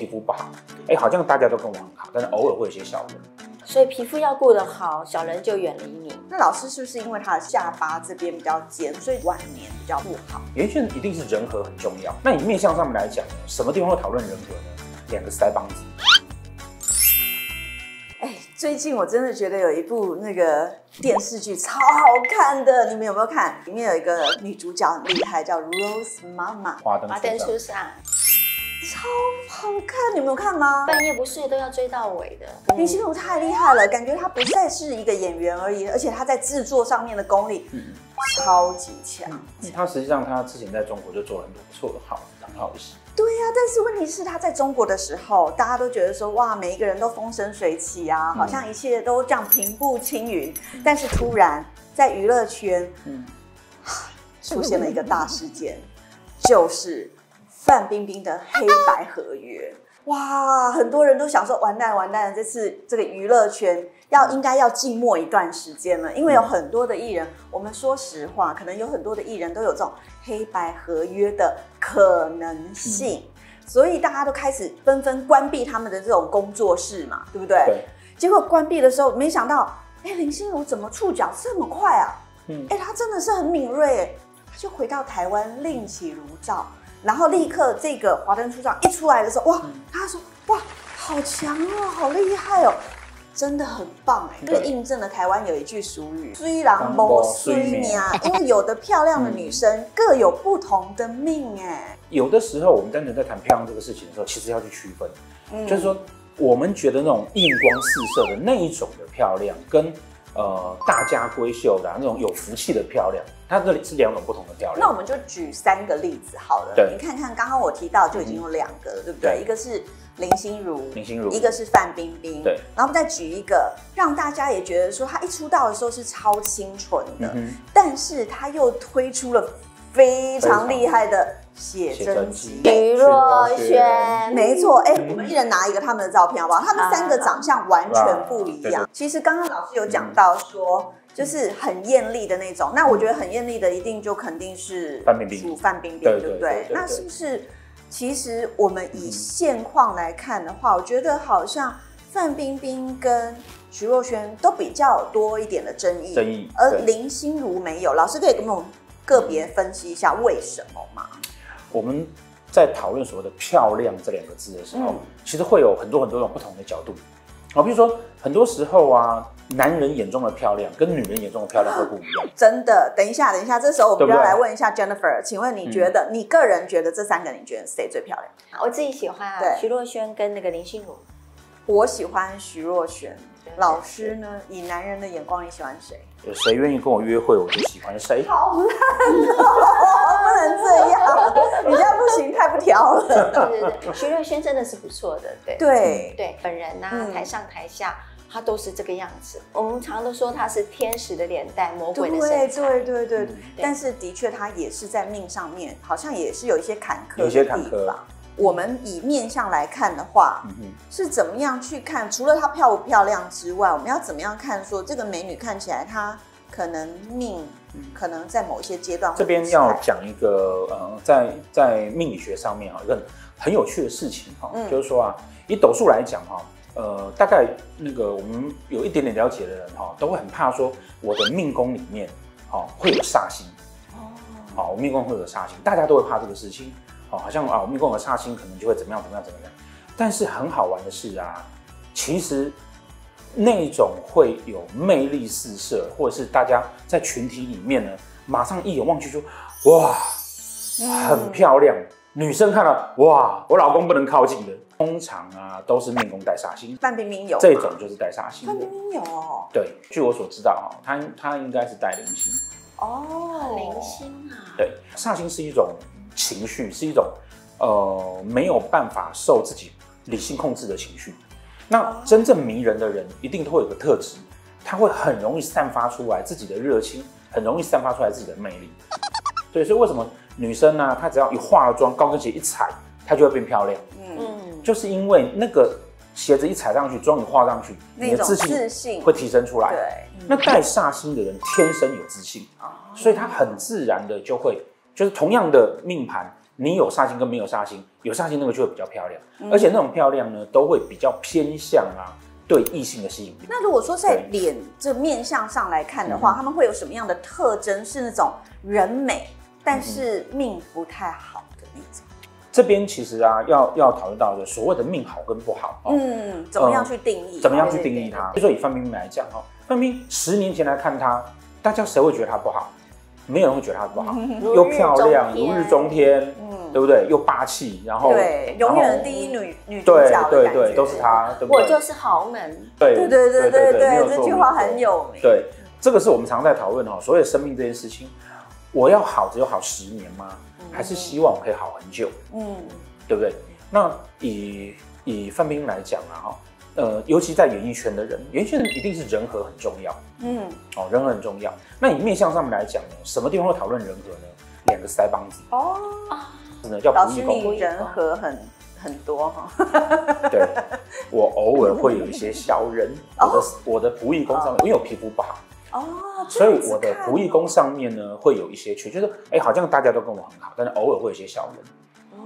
皮肤不好，哎，好像大家都跟我很好，但是偶尔会有些小人。所以皮肤要顾得好，小人就远离你。那老师是不是因为他的下巴这边比较尖，所以晚年比较不好？有一些人一定是人和很重要。那你面相上面来讲，什么地方会讨论人和呢？两个腮帮子。哎，最近我真的觉得有一部那个电视剧超好看的，你们有没有看？里面有一个女主角很厉害，叫 Rose 妈妈，花灯华灯初上。超好看，你没有看吗？半夜不睡都要追到尾的。林心如太厉害了，感觉她不再是一个演员而已，而且她在制作上面的功力超级强。他实际上她之前在中国就做了很多不错的好很好的戏。对呀、但是问题是她在中国的时候，大家都觉得说哇，每一个人都风生水起啊，好像一切都这样平步青云。但是突然在娱乐圈，嗯出现了一个大事件，就是范冰冰的黑白合约。哇，很多人都想说完蛋完蛋了，这次这个娱乐圈要应该要静默一段时间了，因为有很多的艺人，我们说实话，可能有很多的艺人都有这种黑白合约的可能性，所以大家都开始纷纷关闭他们的这种工作室嘛，对不对？对，结果关闭的时候，没想到，哎，林心如怎么触角这么快啊？嗯哎，她真的是很敏锐，就回到台湾另起炉灶，然后立刻这个华灯初上一出来的时候，哇，他说哇，好强哦，好厉害哦。真的很棒哎，这印证了台湾有一句俗语“虽然不虽命”，因为有的漂亮的女生 各有不同的命哎。有的时候我们单纯在谈漂亮这个事情的时候，其实要去区分，嗯。就是说我们觉得那种映光四射的那一种的漂亮，跟呃大家闺秀的、啊、那种有福气的漂亮，它这里是两种不同的漂亮。那我们就举三个例子好了，对你看看刚刚我提到就已经有两个了，对不对？对一个是林心如，林心如一个是范冰冰，对。然后我们再举一个，让大家也觉得说她一出道的时候是超清纯的，嗯但是她又推出了非常厉害的写写真集。徐若瑄，没错，哎、嗯我们一人拿一个他们的照片好不好？他们三个长相完全不一样对。其实刚刚老师有讲到说，就是很艳丽的那种。那我觉得很艳丽的，一定就肯定是范冰冰属范冰冰，对对不对那是不是？其实我们以现况来看的话，我觉得好像范冰冰跟徐若瑄都比较多一点的争议，争议而林心如没有。老师可以跟我们个别分析一下为什么吗？我们在讨论所谓的“漂亮”这两个字的时候，嗯其实会有很多很多种不同的角度。好，比如说很多时候啊，男人眼中的漂亮跟女人眼中的漂亮会不一样。真的，等一下，等一下，这时候我们就要来问一下 Jennifer，请问你觉得、你个人觉得这三个，你觉得谁最漂亮？我自己喜欢啊对徐若瑄跟那个林心如。我喜欢徐若瑄。老师呢？以男人的眼光，你喜欢谁？有谁愿意跟我约会，我就喜欢谁。好烂哦，不能这样，你这样不行，太不挑了。对对对，徐若瑄真的是不错的，对对，对，本人呐、嗯台上台下。他都是这个样子，我们常说他是天使的脸蛋，魔鬼的对身材。对对对嗯，但是的确，他也是在命上面，好像也是有一些坎坷有一些坎坷的地方。我们以面相来看的话，是怎么样去看？除了她漂不漂亮之外，我们要怎么样看说这个美女看起来她可能命，可能在某一些阶段会这边要讲一个呃，在在命理学上面哈，一个很有趣的事情哈，嗯。就是说啊，以斗数来讲哈，呃，大概那个我们有一点点了解的人哈，都会很怕说我的命宫里面哈会有煞星，哦，好，我命宫会有煞星，大家都会怕这个事情，哦，好像啊，我命宫有煞星，可能就会怎么样怎么样怎么样。但是很好玩的是啊，其实那种会有魅力四射，或者是大家在群体里面呢，马上一眼望去说哇，很漂亮。女生看了哇，我老公不能靠近的，通常啊都是命宫带煞星，范冰冰有吗这种就是带煞星范冰。冰有哦对，据我所知道哈，他他应该是带零星。哦，零星啊，对，煞星是一种情绪，是一种呃没有办法受自己理性控制的情绪。那真正迷人的人，一定都会有个特质，他会很容易散发出来自己的热情，很容易散发出来自己的魅力。对，所以为什么女生呢、她只要一化了妆，高跟鞋一踩，她就会变漂亮，嗯，嗯，就是因为那个鞋子一踩上去，妆一化上去，你的自信会提升出来。对，那带煞星的人天生有自信，哦所以他很自然的就会，就是同样的命盘，你有煞星跟没有煞星，有煞星那个就会比较漂亮，嗯而且那种漂亮呢，都会比较偏向啊对异性的吸引力。那如果说在脸这面相上来看的话，嗯他们会有什么样的特征是那种人美，但是命不太好的那种？这边其实啊，要要讨论到的所谓的命好跟不好，哦、嗯，怎么样去定义？怎么样去定义它？就说以范冰冰来讲哈，范冰冰十年前来看她，大家谁会觉得她不好？没有人会觉得她不好，又漂亮，如日中天，嗯对不对？又霸气，然后对，永远的第一女女主对角的感觉对对，都是她，对不对？我就是豪门，对对对对对对，这句话很有名。对，这个是我们常在讨论哈，所有生命这件事情，我要好只有好十年吗？还是希望我可以好很久？嗯，对不对？那以以范冰冰来讲啊，哈，呃，尤其在演艺圈的人，演艺圈一定是人和很重要嗯，哦，人和很重要。那以面相上面来讲呢，什么地方会讨论人和呢？两个腮帮子哦，呢，叫老师仆役宫。你人和很很多哈。对，我偶尔会有一些小人，我的我的仆役宫上面，因为我皮肤不好，哦，所以我的看仆役宫上面呢会有一些缺，就是哎，好像大家都跟我很好，但是偶尔会有一些小人。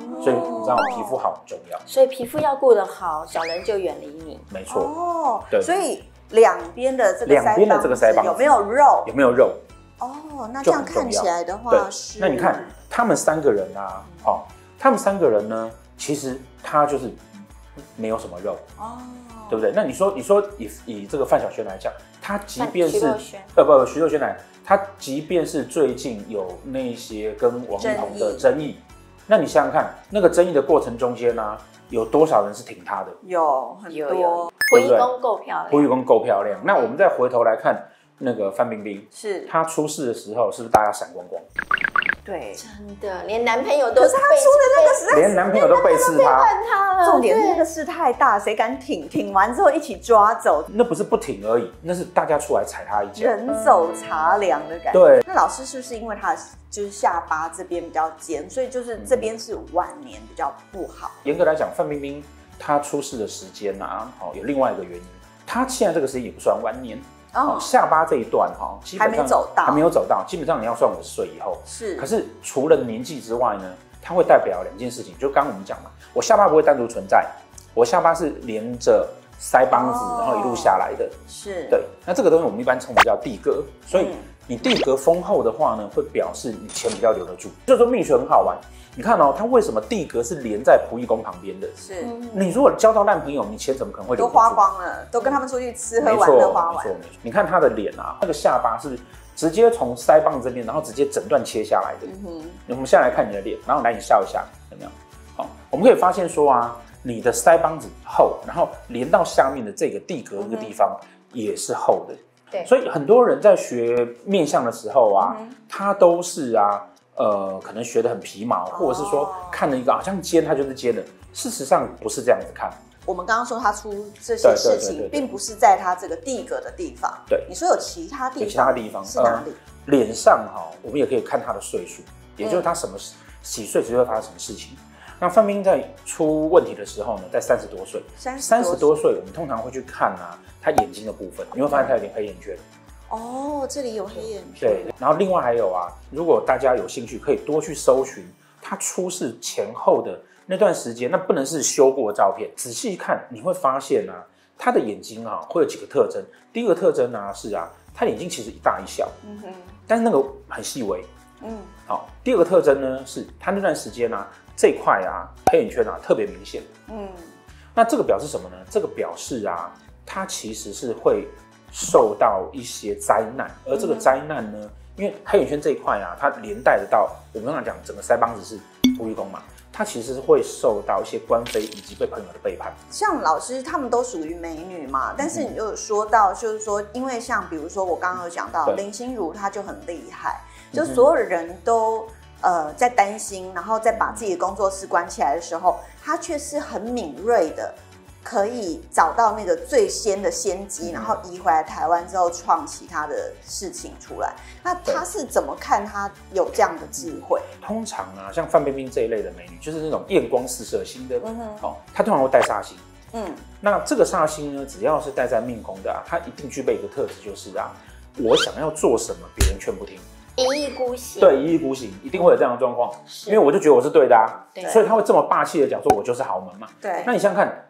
哦所以你知道皮肤好很重要，所以皮肤要顾得好，小人就远离你。没错。哦，对所以两边的这个两边的这个腮帮有没有肉？有没有肉？哦，那这样看起来的话是，那你看他们三个人啊，哦，他们三个人呢，其实他就是没有什么肉，哦，对不对？那你说，你说以以这个范晓萱来讲，他即便是呃不徐若瑄来，他即便是最近有那些跟王力宏的争议，那你想想看，那个争议的过程中间呢、啊有多少人是挺他的？有很多有有，蒲一公够漂亮，胡玉公够漂亮。那我们再回头来看那个范冰冰，是她出事的时候，是不是大家闪光光？对。真的连男朋友都可是他出的那个实在连男朋友都背刺她，看他了，重点是那个事太大，谁敢挺？挺完之后一起抓走，那不是不挺而已，那是大家出来踩他一脚。人走茶凉的感觉。对，那老师是不是因为他就是下巴这边比较尖，所以就是这边是晚年比较不好？严格来讲，范冰冰她出事的时间啊，哦，有另外一个原因，她现在这个时间也不算晚年，哦，哦，下巴这一段哈，基本上还没走到还没有走到，基本上你要算五十岁以后。是。可是除了年纪之外呢，它会代表两件事情，就刚刚我们讲嘛，我下巴不会单独存在，我下巴是连着腮帮子，哦然后一路下来的。是，对，那这个东西我们一般称为叫地格，所以嗯你地格丰厚的话呢，会表示你钱比较留得住。就是说命学很好玩，你看哦，它为什么地格是连在仆役宫旁边的？是，嗯你如果交到烂朋友，你钱怎么可能会留都花？光了，都跟他们出去吃喝玩乐，花完没错，。没错。你看他的脸啊，那个下巴是直接从腮帮子这边，然后直接整段切下来的。嗯哼，我们现在来看你的脸，然后来你笑一下，怎么样？好，我们可以发现说啊，你的腮帮子厚，然后连到下面的这个地格这个地方也是厚的。对所以很多人在学面相的时候啊，嗯他都是啊，呃，可能学的很皮毛，或者是说哦看了一个好像尖，他就是尖的。事实上不是这样子看，我们刚刚说他出这些事情，并不是在他这个地格的地方。对你说有其他地方？有其他地方是哪里？脸上哈、我们也可以看他的岁数，也就是他什么时几岁时会发生什么事情。那范冰冰在出问题的时候呢，在三十多岁，三三十多岁，我们通常会去看啊，她眼睛的部分，你会发现她有点黑眼圈。哦，这里有黑眼圈。对，然后另外还有啊，如果大家有兴趣，可以多去搜寻她出事前后的那段时间，那不能是修过的照片，仔细看你会发现啊，她的眼睛啊会有几个特征。第一个特征呢、是啊，他眼睛其实一大一小，嗯哼，但是那个很细微。嗯，好，第二个特征呢是他那段时间啊这一块啊黑眼圈啊特别明显。嗯，那这个表示什么呢？这个表示啊，它其实是会受到一些灾难，而这个灾难呢，因为黑眼圈这一块啊，它连带得到我们刚才讲整个腮帮子是仆役宫嘛，它其实是会受到一些官非以及被朋友的背叛。像老师他们都属于美女嘛，但是你有说到，就是说，因为像比如说我刚刚有讲到林心如，她就很厉害，就所有人都。呃，在担心，然后再把自己的工作室关起来的时候，他却是很敏锐的，可以找到那个最先的先机，嗯然后移回来台湾之后创其他的事情出来。那他是怎么看他有这样的智慧？通常啊，像范冰冰这一类的美女，就是那种艳光四射型的，嗯哼哦，她通常会带煞星。嗯，那这个煞星呢，只要是带在命宫的啊，它一定具备一个特质，就是啊，我想要做什么，别人劝不听。一意孤行。对，一意孤行，一定会有这样的状况。因为我就觉得我是对的啊，对所以他会这么霸气的讲说，我就是豪门嘛。对那，你想想看，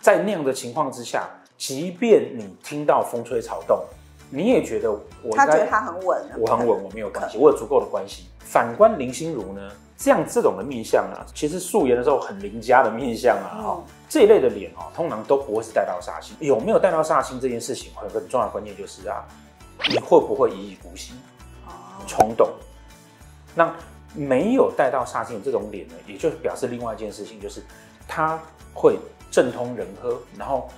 在那样的情况之下，即便你听到风吹草动，你也觉得我他觉得他很稳，我很稳，我没有关系，我有足够的关系。反观林心如呢，这样这种的面相啊，其实素颜的时候很邻家的面相啊，嗯哦，这一类的脸哦，通常都不会是带到煞星。有没有带到煞星这件事情，有个很重要的关键就是啊，你会不会一意孤行、哦冲动？那没有带到煞星的这种脸呢，也就表示另外一件事情，就是他会政通人和，然后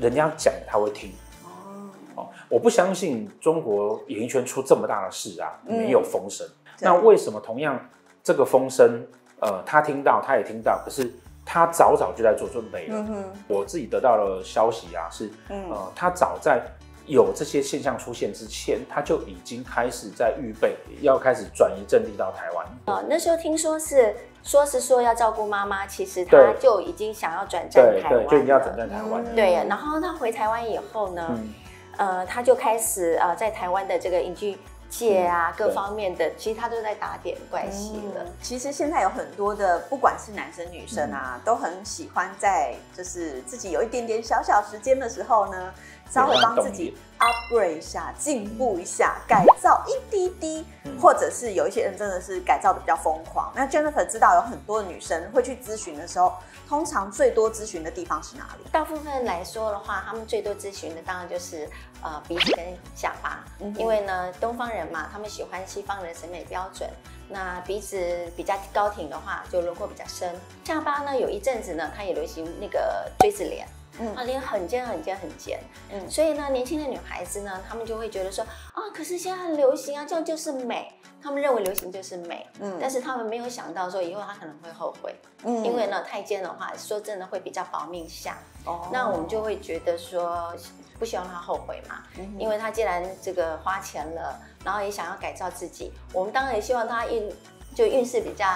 人家讲他会听。哦，哦，我不相信中国演艺圈出这么大的事啊，嗯没有风声。对那为什么同样这个风声，呃，他听到，他也听到，可是他早早就在做准备了。嗯哼，我自己得到了消息啊，是嗯呃，他早在有这些现象出现之前，他就已经开始在预备，要开始转移阵地到台湾。哦，那时候听说是说是说要照顾妈妈，其实他就已经想要转战对台湾对，就已经要了转战台湾对，然后他回台湾以后呢，嗯，呃，他就开始呃，在台湾的这个影剧界啊，各方面的，其实他都在打点关系了。嗯其实现在有很多的，不管是男生女生啊，都很喜欢在就是自己有一点点小小时间的时候呢，稍微帮自己 upgrade 一下，进步一下，改造一滴滴，嗯或者是有一些人真的是改造的比较疯狂。那 Jennifer 知道有很多女生会去咨询的时候，通常最多咨询的地方是哪里？大部分来说的话，他们最多咨询的当然就是呃鼻子跟下巴，嗯因为呢东方人嘛，他们喜欢西方人的审美标准。那鼻子比较高挺的话，就轮廓比较深；下巴呢，有一阵子呢，它也流行那个锥子脸，嗯啊，脸很尖很尖很尖。嗯所以呢，年轻的女孩子呢，她们就会觉得说啊，可是现在很流行啊，这样就是美。她们认为流行就是美，嗯但是她们没有想到说以后她可能会后悔，嗯因为呢太尖的话，说真的会比较保命相。哦那我们就会觉得说，不希望他后悔嘛，嗯因为他既然这个花钱了，然后也想要改造自己，我们当然也希望他运就运势比较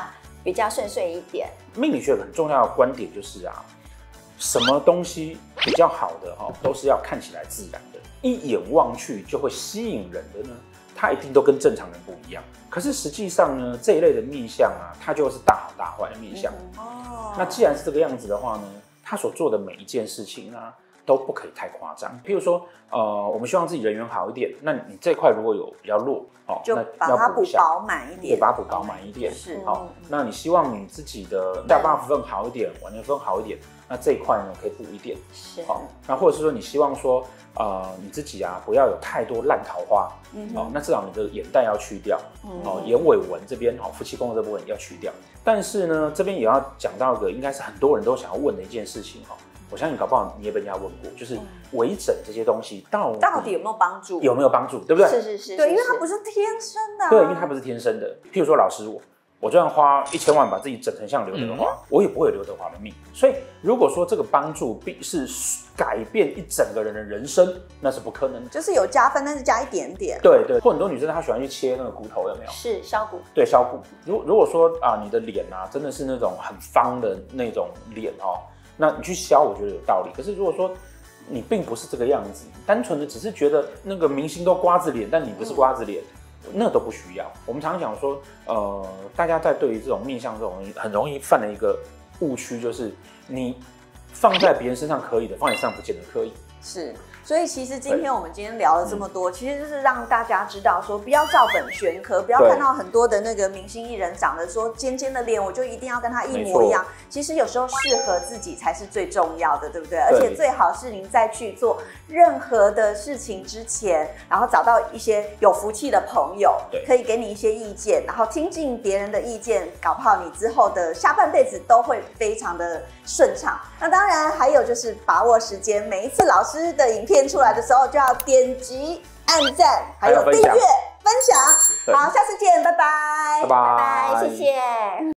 比较顺遂一点。命理学很重要的观点就是啊，什么东西比较好的哈、都是要看起来自然的，一眼望去就会吸引人的呢，它一定都跟正常人不一样。可是实际上呢，这一类的面相啊，它就是大好大坏的面相。哦那既然是这个样子的话呢，他所做的每一件事情啊，都不可以太夸张。譬如说，呃，我们希望自己人缘好一点，那你这块如果有比较弱，哦，就那把它补饱满一对，点，把它补饱满一点。是好，那你希望你自己的下巴部分好一点，晚年分好一点，那这一块呢可以补一点。是好，那或者是说你希望说，呃，你自己啊不要有太多烂桃花，嗯哦，那至少你的眼袋要去掉，哦，眼尾纹这边哦，夫妻宫的这部分要去掉。但是呢，这边也要讲到一个，应该是很多人都想要问的一件事情哦。我相信搞不好你也被人家问过，就是微整这些东西到底到底有没有帮助？有没有帮助，对不对？是是是，对，因为它不是天生的、啊，对，因为它不是天生的。譬如说，老师我，我就算花一千万把自己整成像刘德华，我也不会有刘德华的命。所以，如果说这个帮助必是改变一整个人的人生，那是不可能的。就是有加分，但是加一点点。对对，或很多女生她喜欢去切那个骨头，有没有？是削骨，对，削骨。如如果说啊，你的脸啊，真的是那种很方的那种脸哦，那你去削，我觉得有道理。可是如果说你并不是这个样子，单纯的只是觉得那个明星都瓜子脸，但你不是瓜子脸，那都不需要。我们常讲说，呃，大家在对于这种面相这种很容易犯的一个误区，就是你放在别人身上可以的，放在你身上不见得可以。是，所以其实今天我们今天聊了这么多，其实就是让大家知道说，不要照本宣科，不要看到很多的那个明星艺人长得说尖尖的脸，我就一定要跟他一模一样。其实有时候适合自己才是最重要的，对不对？而且最好是您在去做任何的事情之前，然后找到一些有福气的朋友，可以给你一些意见，然后听进别人的意见，搞不好你之后的下半辈子都会非常的顺畅。那当然还有就是把握时间，每一次老师的影片出来的时候，就要点击、按赞，还有订阅、分享。好，下次见，拜拜，拜拜，拜拜，谢谢。